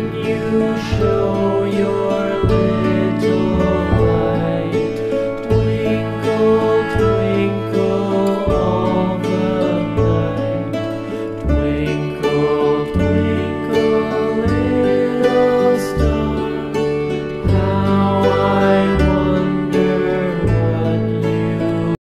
you show your lips?